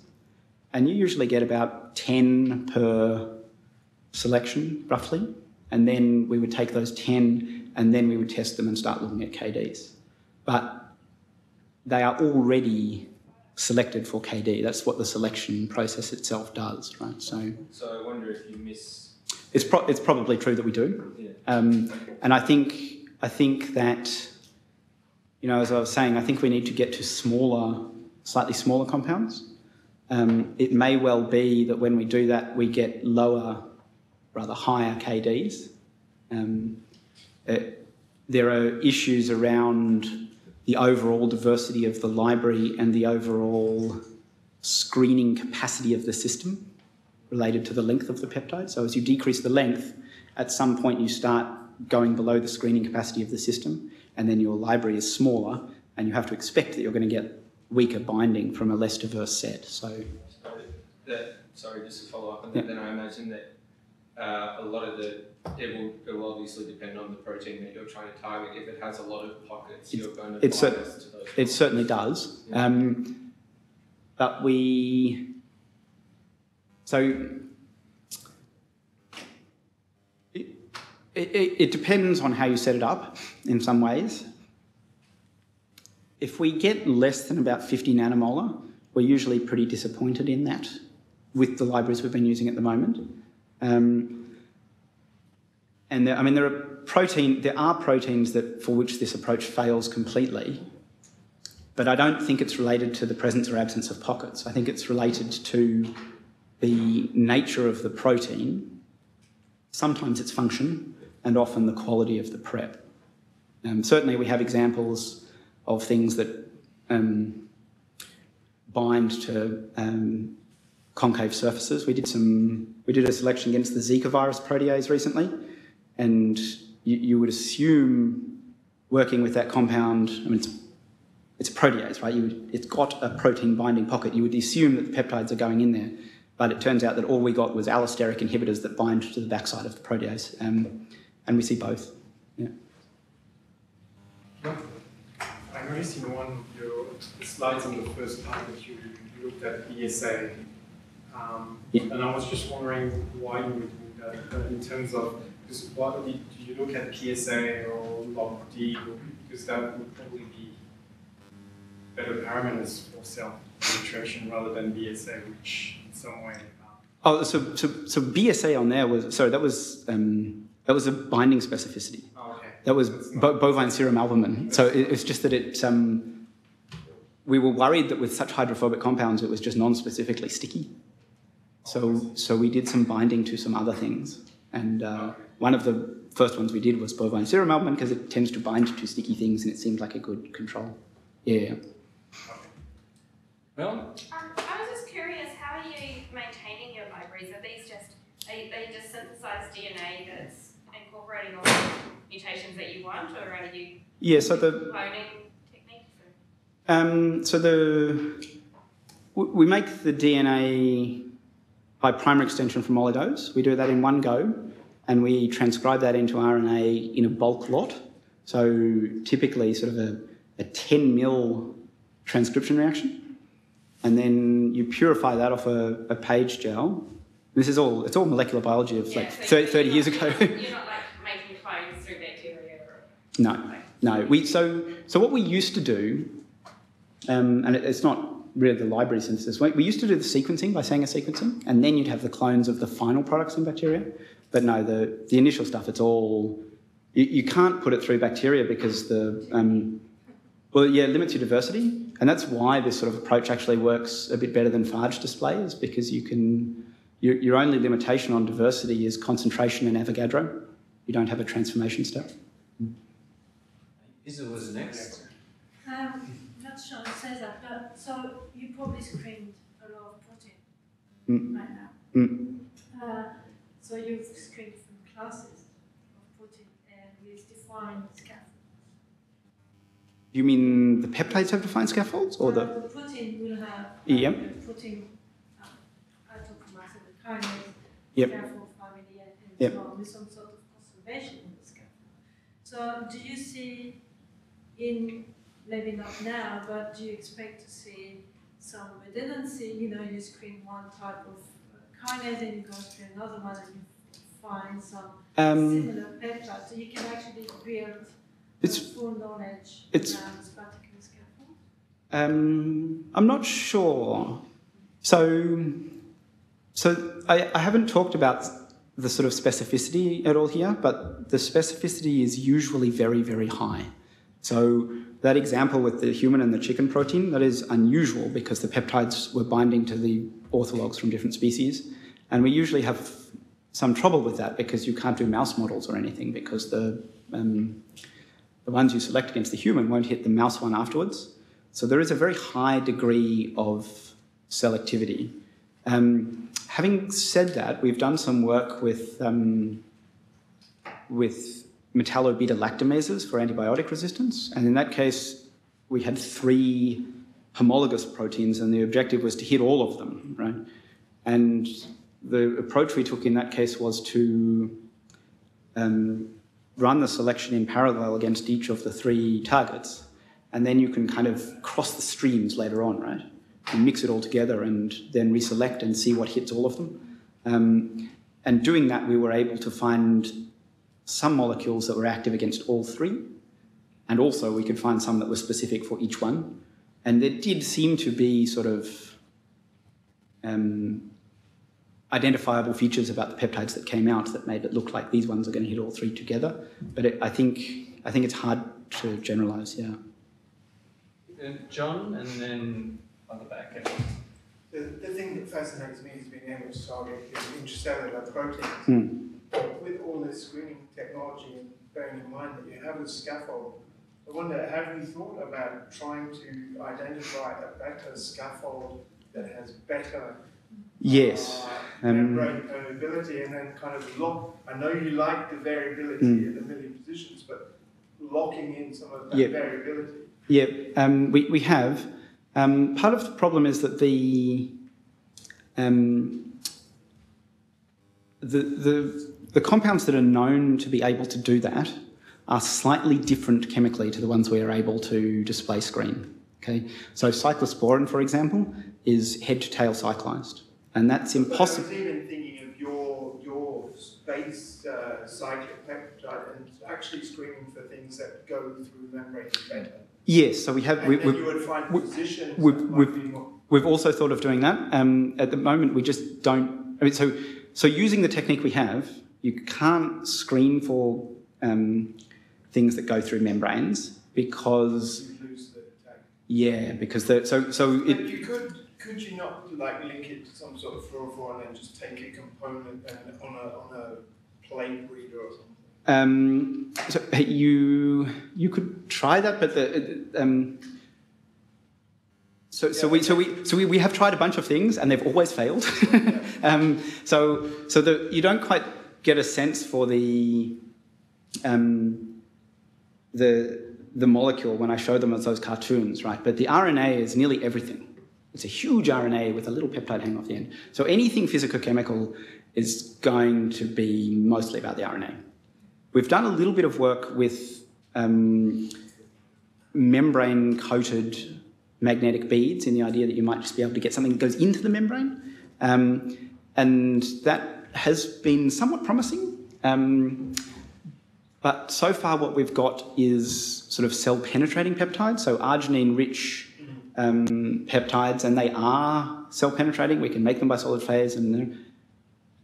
And you usually get about 10 per selection, roughly. And then we would take those 10 and then we would test them and start looking at KDs. But they are already selected for KD. That's what the selection process itself does, right? So So I wonder if you miss. it's, pro- it's probably true that we do. Yeah. Um, and I think, I think that, you know, as I was saying, I think we need to get to smaller, slightly smaller compounds. Um, it may well be that when we do that, we get lower, rather higher KDs. Um, it, there are issues around the overall diversity of the library and the overall screening capacity of the system related to the length of the peptide. So as you decrease the length, at some point you start going below the screening capacity of the system, and then your library is smaller, and you have to expect that you're going to get weaker binding from a less diverse set. So So that, sorry, just to follow up on that, then I imagine that uh, a lot of the, it will, it will obviously depend on the protein that you're trying to target. If it has a lot of pockets, It's- you're going to to those. it certainly does. Um, but we. So. It, it, it depends on how you set it up in some ways. If we get less than about 50 nanomolar, we're usually pretty disappointed in that with the libraries we've been using at the moment. Um, and there, I mean, there are protein, there are proteins that for which this approach fails completely, but I don't think it's related to the presence or absence of pockets. I think it's related to the nature of the protein, sometimes its function, and often the quality of the prep. Um, certainly, we have examples of things that um, bind to um, concave surfaces. We did some. We did a selection against the Zika virus protease recently, and you, you would assume working with that compound. I mean, it's it's a protease, right? It's got a protein binding pocket. You would assume that the peptides are going in there, but it turns out that all we got was allosteric inhibitors that bind to the backside of the protease, um, and we see both. Yeah. I noticed in one of your slides on the first part that you looked at BSA. Um, Yeah. And I was just wondering why you were doing that uh, in terms of, because why do you, you look at PSA or LogD? Because that would probably be better parameters for cell penetration rather than BSA, which in some way. um, Oh, so, so, so BSA on there was sorry. That was um, that was a binding specificity. Oh, okay. That was bo- bovine serum albumin. So it, it's just that it. Um, we were worried that with such hydrophobic compounds, it was just non-specifically sticky. So, so we did some binding to some other things, and uh, one of the first ones we did was bovine serum albumin because it tends to bind to sticky things, and it seemed like a good control. Yeah. Well, Um, I was just curious, how are you maintaining your libraries? Are these just, are you- they just synthesize DNA that's incorporating all the mutations that you want, or are you Yeah. So the cloning techniques? Um, so the we make the DNA by primary extension from oligos. We do that in one go, and we transcribe that into RNA in a bulk lot. So typically, sort of a, a 10 mil transcription reaction, and then you purify that off a, a page gel. This is all it's all molecular biology of like so 30, 30 years ago. You're not like making clones through bacteria? No, no. We so so what we used to do, um, and it, it's not really the library synthesis. We, we used to do the sequencing by Sanger sequencing, and then you'd have the clones of the final products in bacteria. but no, the, the initial stuff, it's all, you, you can't put it through bacteria because the, um, well, yeah, it limits your diversity. And that's why this sort of approach actually works a bit better than phage displays because you can, your, your only limitation on diversity is concentration in Avogadro. You don't have a transformation step. Is Isa was next. Um, not sure it says that, but so you probably screened a lot of protein Mm. right now. Mm. Uh, so you've screened from classes of protein and with defined scaffolds. You mean the peptides have defined scaffolds or Uh, the, the protein will have Yep. uh, protein. Um, I talk about the kinase Yep. scaffold family and, and Yep. so on with some sort of conservation in the scaffold. So do you see in maybe not now, but do you expect to see some redundancy? You know, you screen one type of uh, kinase and you go to another one and you find some um, similar peptide, so you can actually build It's- full knowledge it's- around this particular scaffold. Um, I'm not sure. So, so I, I haven't talked about the sort of specificity at all here, but the specificity is usually very, very high. So that example with the human and the chicken protein, that is unusual because the peptides were binding to the orthologs from different species. And we usually have some trouble with that because you can't do mouse models or anything because the, um, the ones you select against the human won't hit the mouse one afterwards. So there is a very high degree of selectivity. Um, having said that, we've done some work with, um, with metallo-beta lactamases for antibiotic resistance, and in that case, we had three homologous proteins, and the objective was to hit all of them, right? And the approach we took in that case was to um, run the selection in parallel against each of the three targets, and then you can kind of cross the streams later on, right? And mix it all together and then reselect and see what hits all of them. Um, and doing that, we were able to find some molecules that were active against all three, and also we could find some that were specific for each one. And there did seem to be sort of um, identifiable features about the peptides that came out that made it look like these ones are going to hit all three together. But it, I think I think it's hard to generalize. Yeah. John, and then on the back end. The, the thing that fascinates me is being able to target the intracellular proteins. Hmm. With all this screening technology and bearing in mind that you have a scaffold, I wonder, have you thought about trying to identify a better scaffold that has better Yes. uh, Um, membrane permeability and then kind of lock? I know you like the variability Mm. in the million positions, but locking in some of that Yeah. variability. Yeah, um, we, we have. Um, part of the problem is that the, um, the, the, the compounds that are known to be able to do that are slightly different chemically to the ones we are able to display screen. Okay, so cyclosporin, for example, is head to tail cyclized, and that's I impossible. was even thinking of your your base uh, cyclic peptide and actually screening for things that go through membranes better. Yes, so we have. And We, then we've, you would find we- positions might we've-. We've also thought of doing that. Um, at the moment, we just don't. I mean, so so using the technique we have, you can't screen for um, things that go through membranes because You lose the tag. yeah, because the so so it you could could you not like link it to some sort of fluorophore and then just take a component and on a on a plate reader or something? um, so you you could try that, but the um, so, so we so we so we, we have tried a bunch of things and they've always failed. um, so so the you don't quite get a sense for the um, the the molecule when I show them as those cartoons, right? But the RNA is nearly everything. It's a huge RNA with a little peptide hanging off the end. So anything physicochemical is going to be mostly about the RNA. We've done a little bit of work with um, membrane coated magnetic beads in the idea that you might just be able to get something that goes into the membrane. Um, and that has been somewhat promising. Um, but so far, what we've got is sort of cell penetrating peptides, so arginine rich um, peptides, and they are cell penetrating. We can make them by solid phase, and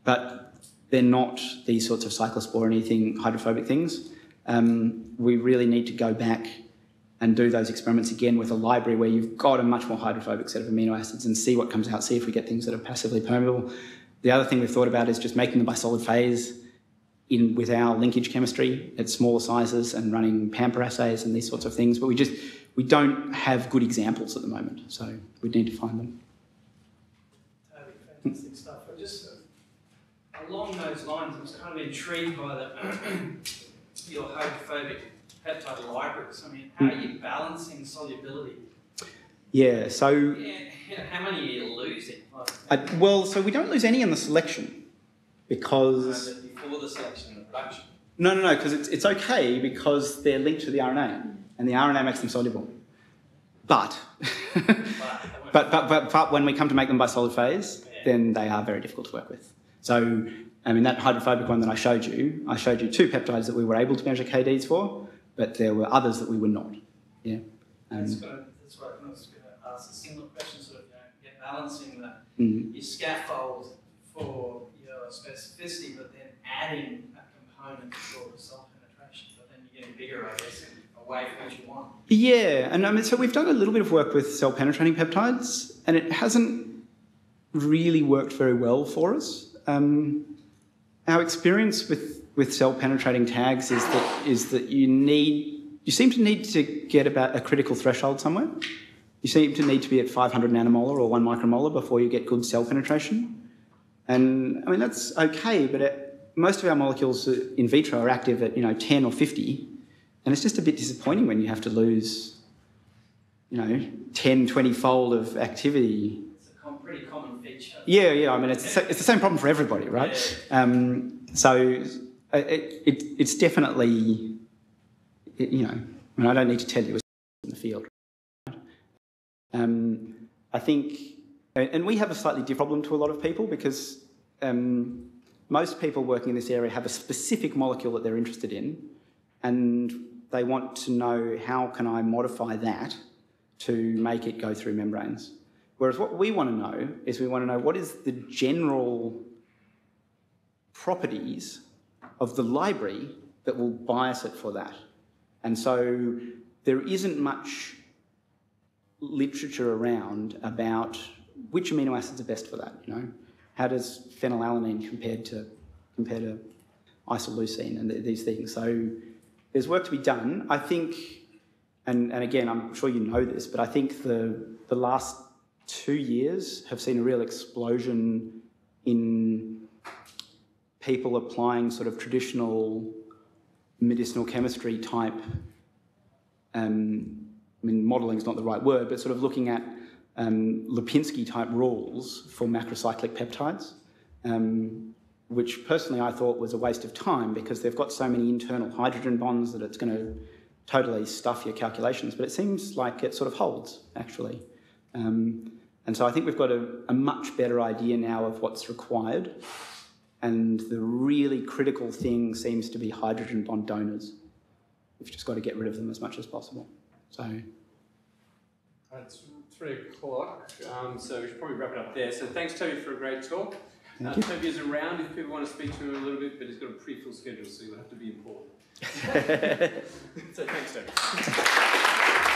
but they're not these sorts of cyclospore or anything hydrophobic things. Um, we really need to go back and do those experiments again with a library where you've got a much more hydrophobic set of amino acids and see what comes out, see if we get things that are passively permeable. The other thing we've thought about is just making them by solid phase in with our linkage chemistry at smaller sizes and running pamper assays and these sorts of things. But we just we don't have good examples at the moment, so we need to find them. Fantastic stuff. Just uh, along those lines, I was kind of intrigued by the your hydrophobic peptide libraries. I mean, how are you balancing solubility? Yeah, so Yeah, how many are you losing? I, well, so we don't lose any in the selection because before the selection and the production. no, no, no, because it's, it's okay because they're linked to the RNA and the RNA makes them soluble. But, But, but, but, but, but when we come to make them by solid phase, Yeah. then they are very difficult to work with. So, I mean, that hydrophobic one that I showed you, I showed you two peptides that we were able to measure KDs for, but there were others that we were not. Yeah. Um, That's, gonna, that's what I was going to ask a similar question, sort of, you know, you're balancing the, mm, your scaffold for your specificity, but then adding a component for self-penetration, but then you're getting bigger, I guess, and away from what you want. Yeah, and I mean, so we've done a little bit of work with cell penetrating peptides, and it hasn't really worked very well for us. Um, our experience with, with cell penetrating tags is that is that you need you seem to need to get about a critical threshold somewhere. You seem to need to be at 500 nanomolar or one micromolar before you get good cell penetration. And I mean that's okay, but it, most of our molecules in vitro are active at you know 10 or 50, and it's just a bit disappointing when you have to lose, you know, 10, 20 fold of activity. It's a pretty common feature. Yeah, yeah, I mean, it's, the it's the same problem for everybody, right? Um, so uh, it, it, it's definitely, it, you know, I, mean, I don't need to tell you it's in the field. Um, I think, and and we have a slightly different problem to a lot of people because um, most people working in this area have a specific molecule that they're interested in and they want to know how can I modify that to make it go through membranes. Whereas what we want to know is we want to know what is the general properties of the library that will bias it for that. And so there isn't much literature around about which amino acids are best for that, you know. How does phenylalanine compared to compare to isoleucine and th- these things? So there's work to be done. I think, and, and again, I'm sure you know this, but I think the the last two years have seen a real explosion in people applying sort of traditional medicinal chemistry type. Um, I mean, modelling is not the right word, but sort of looking at um, Lipinski type rules for macrocyclic peptides, um, which personally I thought was a waste of time because they've got so many internal hydrogen bonds that it's going to totally stuff your calculations. But it seems like it sort of holds actually. Um, and so I think we've got a, a much better idea now of what's required. And the really critical thing seems to be hydrogen bond donors. We've just got to get rid of them as much as possible. So, It's three o'clock, um, so we should probably wrap it up there. So thanks, Toby, for a great talk. Thank uh, you. Toby is around if people want to speak to him a little bit, but he's got a pretty full schedule, so you'll have to be important. so thanks, Toby.